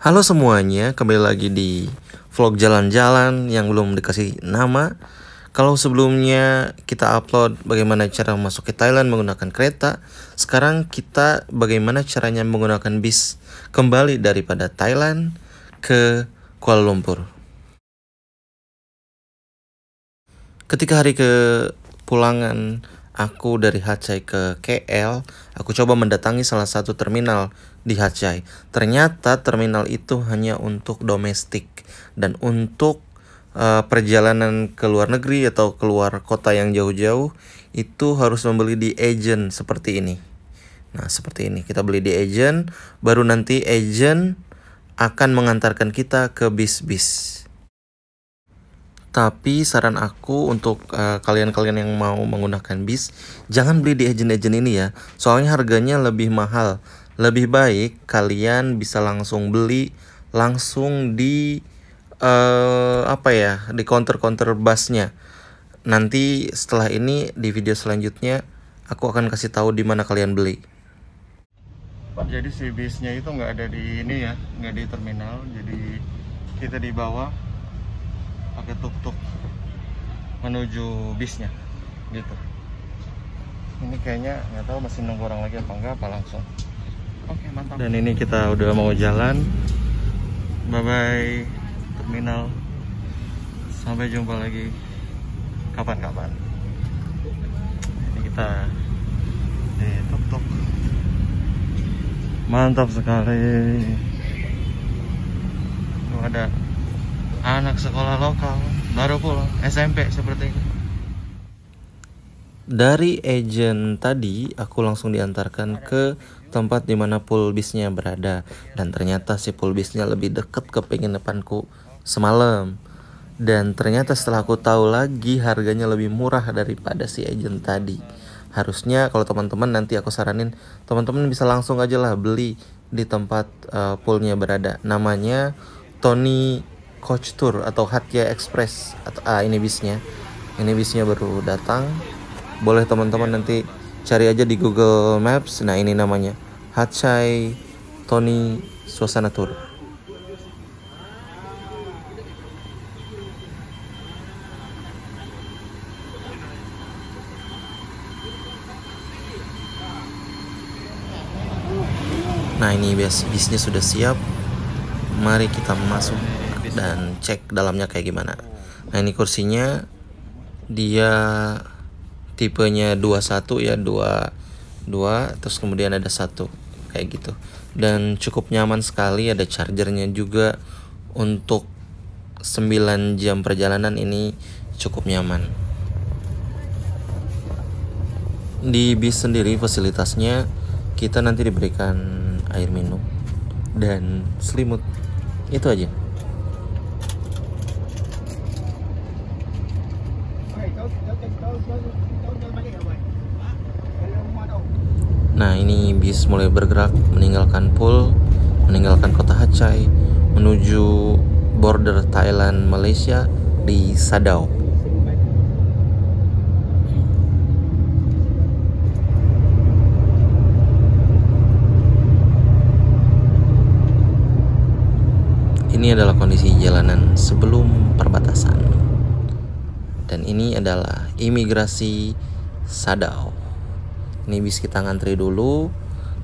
Halo semuanya, kembali lagi di vlog jalan-jalan yang belum dikasih nama. Kalau sebelumnya kita upload bagaimana cara masuk ke Thailand menggunakan kereta, sekarang kita bagaimana caranya menggunakan bis kembali daripada Thailand ke Kuala Lumpur. Ketika hari ke pulangan aku dari Hacai ke KL, aku coba mendatangi salah satu terminal di Hacai. Ternyata terminal itu hanya untuk domestik dan untuk uh, perjalanan ke luar negeri atau keluar kota yang jauh-jauh itu harus membeli di agent seperti ini. Nah, seperti ini. Kita beli di agent, baru nanti agent akan mengantarkan kita ke bis-bis. Tapi saran aku untuk eh, kalian-kalian yang mau menggunakan bis, jangan beli di agent-agent ini ya. Soalnya harganya lebih mahal. Lebih baik kalian bisa langsung beli langsung di uh, apa ya, di counter-counter busnya. Nanti setelah ini di video selanjutnya aku akan kasih tahu di mana kalian beli. Jadi si bisnya itu nggak ada di ini ya, nggak di terminal. Jadi kita di bawah pakai tuk-tuk menuju bisnya gitu. Ini kayaknya nggak tahu masih nunggu orang lagi apa enggak apa langsung. Oke mantap. Dan ini kita udah mau jalan. Bye bye terminal. Sampai jumpa lagi. Kapan-kapan. Ini kita di tuk-tuk. Mantap sekali. Tuh ada anak sekolah lokal baru pulang SMP seperti ini dari agent tadi aku langsung diantarkan ke tempat di mana pool bisnya berada. Dan ternyata si pool bisnya lebih deket ke penginapanku semalam. Dan ternyata setelah aku tahu lagi harganya lebih murah daripada si agent tadi. Harusnya kalau teman-teman nanti aku saranin teman-teman bisa langsung aja lah beli di tempat uh, poolnya berada. Namanya Tony Coach Tour atau Hatya Express atau ah, ini bisnya. Ini bisnya baru datang. Boleh teman-teman nanti cari aja di Google Maps. Nah ini namanya. Hatchai Tony Suasana Tour. Nah ini bis bisnya sudah siap. Mari kita masuk dan cek dalamnya kayak gimana. Nah ini kursinya. Dia tipenya 21 ya 2 2 terus kemudian ada satu kayak gitu. Dan cukup nyaman sekali ada chargernya juga. Untuk 9 jam perjalanan ini cukup nyaman. Di bis sendiri fasilitasnya kita nanti diberikan air minum dan selimut. Itu aja Nah ini bis mulai bergerak meninggalkan pool, meninggalkan kota Hacai, menuju border Thailand Malaysia di Sadao. Ini adalah kondisi jalanan sebelum perbatasan. Dan ini adalah imigrasi Sadao ini bis kita ngantri dulu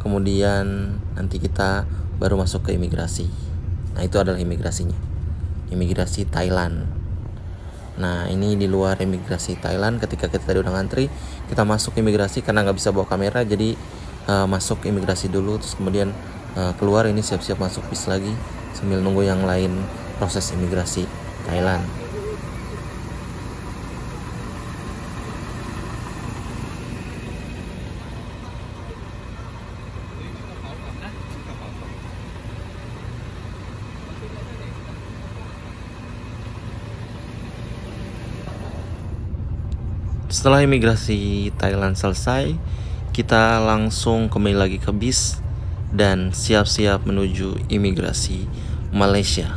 kemudian nanti kita baru masuk ke imigrasi. Nah itu adalah imigrasinya. Imigrasi Thailand. Nah ini di luar imigrasi Thailand ketika kita tadi udah ngantri kita masuk imigrasi karena nggak bisa bawa kamera jadi uh, masuk imigrasi dulu terus kemudian uh, keluar ini siap-siap masuk bis lagi sambil nunggu yang lain proses imigrasi Thailand Setelah imigrasi Thailand selesai, kita langsung kembali lagi ke bis dan siap-siap menuju imigrasi Malaysia.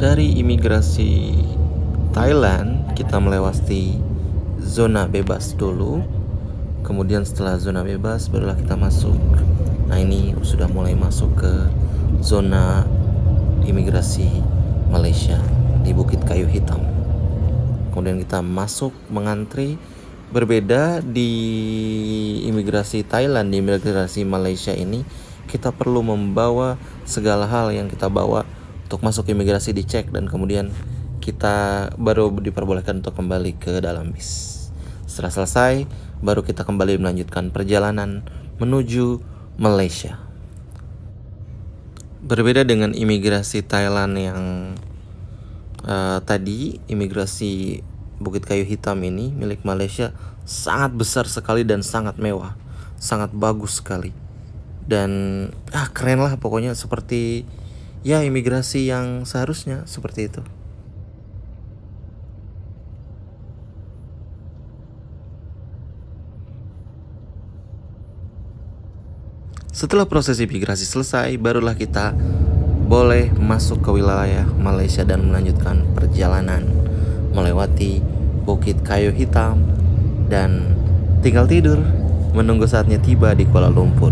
Dari imigrasi Thailand, kita melewati zona bebas dulu kemudian setelah zona bebas barulah kita masuk nah ini sudah mulai masuk ke zona imigrasi Malaysia di Bukit Kayu Hitam kemudian kita masuk mengantri berbeda di imigrasi Thailand di imigrasi Malaysia ini kita perlu membawa segala hal yang kita bawa untuk masuk imigrasi dicek dan kemudian kita baru diperbolehkan untuk kembali ke dalam bis. Setelah selesai, baru kita kembali melanjutkan perjalanan menuju Malaysia. Berbeda dengan imigrasi Thailand yang uh, tadi, imigrasi Bukit Kayu Hitam ini milik Malaysia sangat besar sekali dan sangat mewah, sangat bagus sekali. Dan ah keren lah pokoknya seperti ya imigrasi yang seharusnya seperti itu. Setelah proses imigrasi selesai, barulah kita boleh masuk ke wilayah Malaysia dan melanjutkan perjalanan melewati Bukit Kayu Hitam dan tinggal tidur menunggu saatnya tiba di Kuala Lumpur.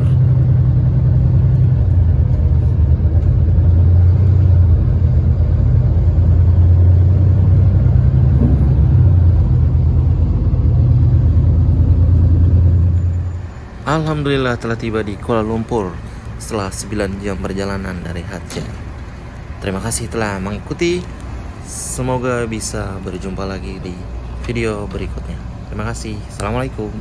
Alhamdulillah telah tiba di Kuala Lumpur setelah 9 jam perjalanan dari Hatja. Terima kasih telah mengikuti. Semoga bisa berjumpa lagi di video berikutnya. Terima kasih. Assalamualaikum.